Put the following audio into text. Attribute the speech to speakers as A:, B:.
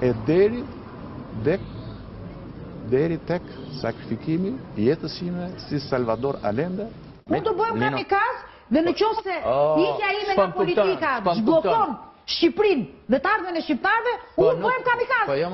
A: e deri dek deri tek sakrifikimi jetës si Salvador Allende. Mu të bëjmë kam i
B: kas dhe në qoftë se oh, ikja ime nga politika zblokon Shqiprin dhe tardhën e Shqiptarve, po unë
C: bëjmë kam i kas. Po jo